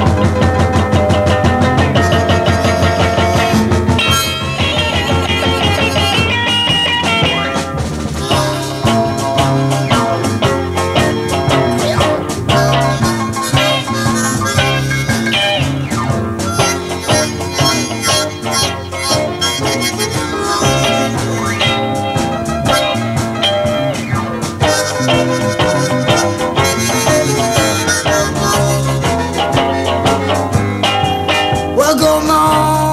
Bye. no